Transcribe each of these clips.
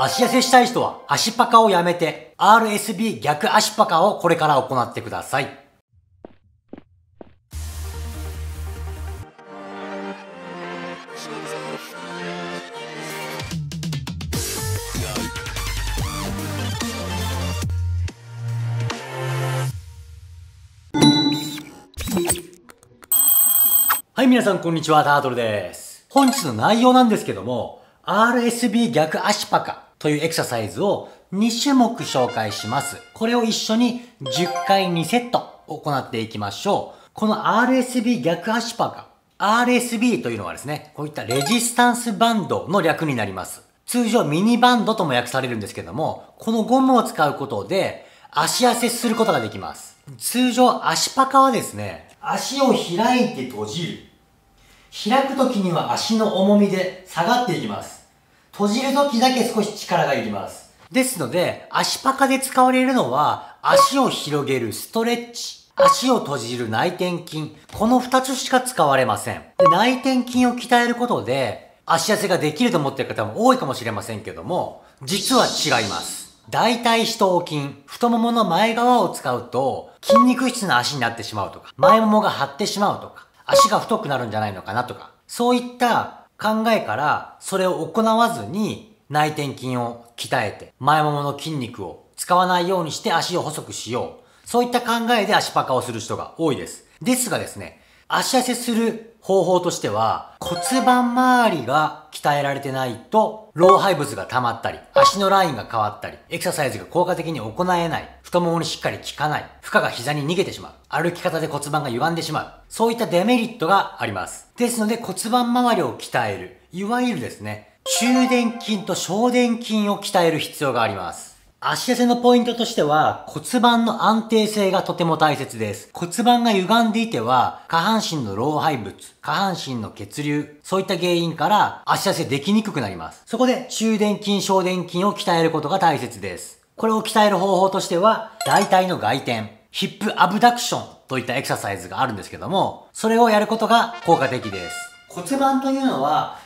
足痩せしたい人は足パカをやめて RSB 逆足パカをこれから行ってください。はい、皆さんこんにちは、タートルです。本日の内容なんですけども、RSB 逆足パカというエクササイズを2種目紹介します。これを一緒に10回2セット行っていきましょう。この RSB 逆足パカ。RSB というのはですね、こういったレジスタンスバンドの略になります。通常ミニバンドとも訳されるんですけども、このゴムを使うことで足痩せすることができます。通常足パカはですね、足を開いて閉じる。開く時には足の重みで下がっていきます。閉じる時だけ少し力がいります。ですので、足パカで使われるのは、足を広げるストレッチ、足を閉じる内転筋、この二つしか使われません。内転筋を鍛えることで、足痩せができると思っている方も多いかもしれませんけども、実は違います。大腿四頭筋、太ももの前側を使うと、筋肉質な足になってしまうとか、前ももが張ってしまうとか、足が太くなるんじゃないのかなとか、そういった考えから、それを行わずに内転筋を鍛えて、前ももの筋肉を使わないようにして足を細くしよう。そういった考えで足パカをする人が多いです。ですがですね、足痩せする方法としては、骨盤周りが鍛えられてないと、老廃物が溜まったり、足のラインが変わったり、エクササイズが効果的に行えない、太ももにしっかり効かない、負荷が膝に逃げてしまう、歩き方で骨盤が歪んでしまう、そういったデメリットがあります。ですので骨盤周りを鍛える、いわゆるですね、中殿筋と小殿筋を鍛える必要があります。足痩せのポイントとしては骨盤の安定性がとても大切です。骨盤が歪んでいては下半身の老廃物、下半身の血流、そういった原因から足痩せできにくくなります。そこで中殿筋、小殿筋を鍛えることが大切です。これを鍛える方法としては大体の外転、ヒップアブダクションといったエクササイズがあるんですけども、それをやることが効果的です。骨盤というのは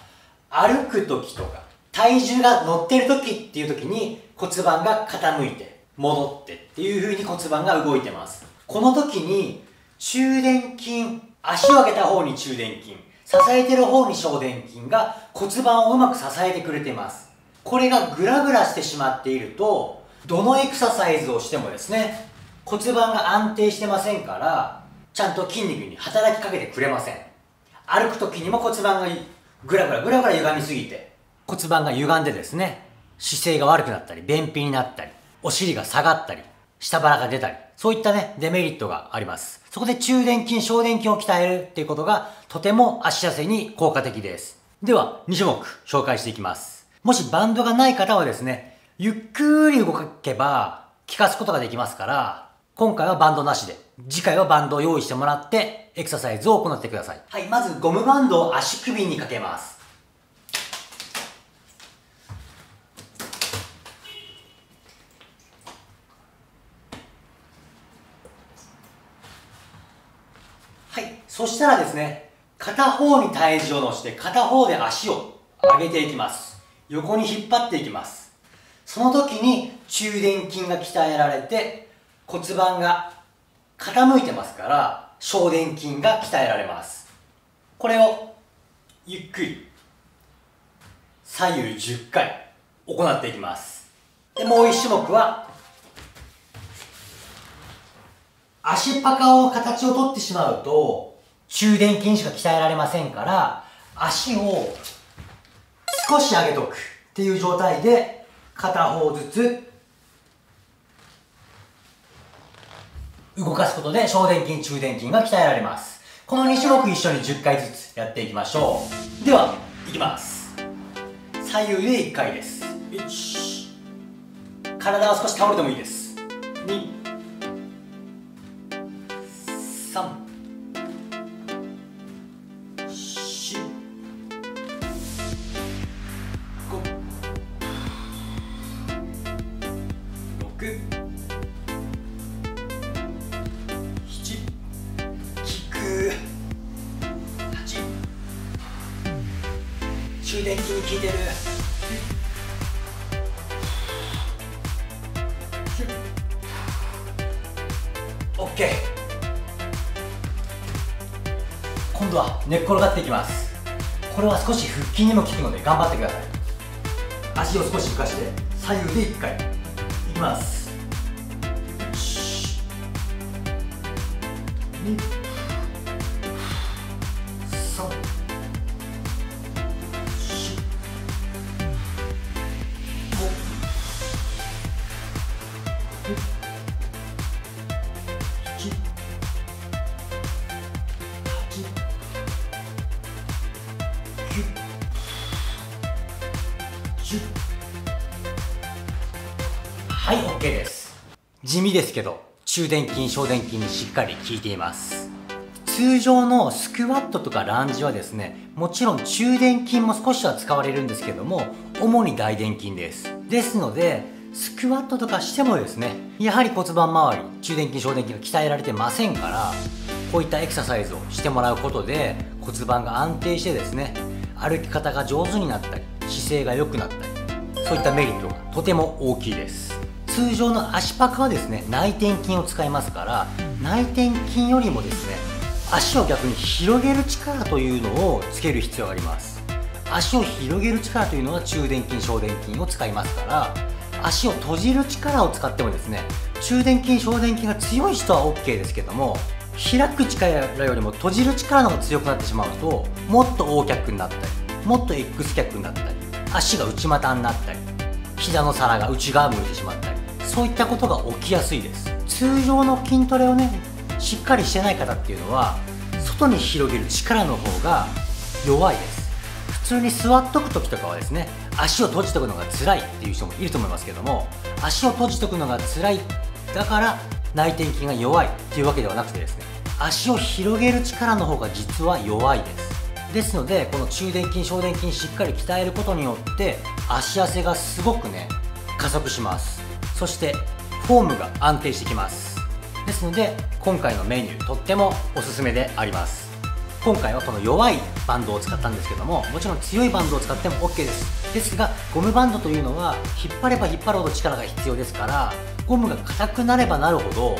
歩く時とか体重が乗ってる時っていう時に骨盤が傾いて戻ってっていう風に骨盤が動いてます。この時に中殿筋足を上げた方に中殿筋支えてる方に小殿筋が骨盤をうまく支えてくれてます。これがグラグラしてしまっているとどのエクササイズをしてもですね骨盤が安定してませんからちゃんと筋肉に働きかけてくれません。歩く時にも骨盤がグラグラグラグラ歪みすぎて骨盤が歪んでですね姿勢が悪くなったり、便秘になったり、お尻が下がったり、下腹が出たり、そういったね、デメリットがあります。そこで中殿筋、小殿筋を鍛えるっていうことが、とても足痩せに効果的です。では、2種目紹介していきます。もしバンドがない方はですね、ゆっくり動けば、効かすことができますから、今回はバンドなしで、次回はバンドを用意してもらって、エクササイズを行ってください。はい、まずゴムバンドを足首にかけます。そしたらですね、片方に体重を乗せて片方で足を上げていきます。横に引っ張っていきます。その時に中殿筋が鍛えられて骨盤が傾いてますから小殿筋が鍛えられます。これをゆっくり左右10回行っていきます。で、もう1種目は足パカを形を取ってしまうと中殿筋しか鍛えられませんから、足を少し上げとくっていう状態で、片方ずつ動かすことで小殿筋、中殿筋が鍛えられます。この2種目一緒に10回ずつやっていきましょう。では、いきます。左右で1回です。1体は少し倒れてもいいです。2三、四、五、六、七、聞く、八。充電器に聞いてる。度は寝っ転がっていきます。これは少し腹筋にも効くので頑張ってください。足を少し浮かして左右で1回。いきます。2はい OK です。地味ですけど中殿筋小殿筋にしっかり効いています。通常のスクワットとかランジはですねもちろん中殿筋も少しは使われるんですけども主に大殿筋です。ですのでスクワットとかしてもですねやはり骨盤周り中殿筋小殿筋が鍛えられてませんからこういったエクササイズをしてもらうことで骨盤が安定してですね歩き方が上手になったり姿勢が良くなったりそういったメリットがとても大きいです。通常の足パカはですね内転筋を使いますから内転筋よりもですね足を逆に広げる力というのをつける必要があります。足を広げる力というのは中殿筋小殿筋を使いますから足を閉じる力を使ってもですね中殿筋小殿筋が強い人は OK ですけども開く力よりも閉じる力の方が強くなってしまうともっと O 脚になったりもっと X 脚になったり足が内股になったり膝の皿が内側向いてしまったりそういったことが起きやすいです。通常の筋トレをねしっかりしてない方っていうのは外に広げる力の方が弱いです。普通に座っとく時とかはですね足を閉じとくのが辛いっていう人もいると思いますけども足を閉じとくのが辛いだから内転筋が弱いっていうわけではなくてですね足を広げる力の方が実は弱いです。ですのでこの中殿筋小殿筋しっかり鍛えることによって足汗がすごくね加速します。そしてフォームが安定してきます。ですので今回のメニューとってもおすすめであります。今回はこの弱いバンドを使ったんですけどももちろん強いバンドを使っても OK です。ですがゴムバンドというのは引っ張れば引っ張るほど力が必要ですからゴムが硬くなればなるほど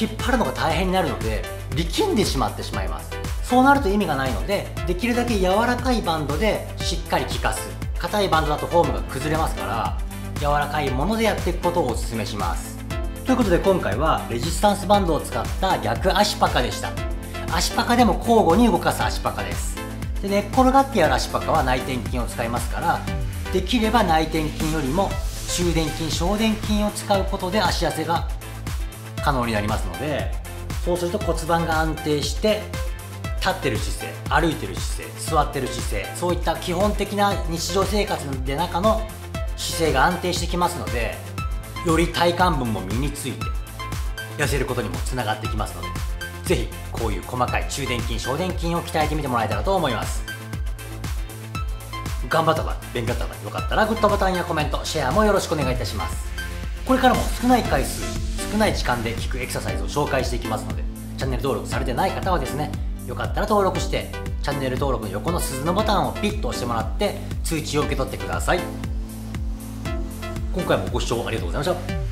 引っ張るのが大変になるので力んでしまってしまいます。そうなると意味がないのでできるだけ柔らかいバンドでしっかり効かす。硬いバンドだとフォームが崩れますから柔らかいものでやっていくことをおすすめします。ということで今回はレジスタンスバンドを使った逆足パカでした。足パカでも交互に動かす足パカです。で寝っ転がってやる足パカは内転筋を使いますからできれば内転筋よりも中殿筋小殿筋を使うことで足汗が可能になりますのでそうすると骨盤が安定して立ってる姿勢歩いてる姿勢座ってる姿勢そういった基本的な日常生活で中の姿勢が安定してきますのでより体幹分も身について痩せることにもつながってきますのでぜひこういう細かい中殿筋小殿筋を鍛えてみてもらえたらと思います。頑張った場合勉強だった場合よかったらグッドボタンやコメントシェアもよろしくお願いいたします。これからも少ない回数少ない時間で効くエクササイズを紹介していきますのでチャンネル登録されてない方はですねよかったら登録してチャンネル登録の横の鈴のボタンをピッと押してもらって通知を受け取ってください。今回もご視聴ありがとうございました。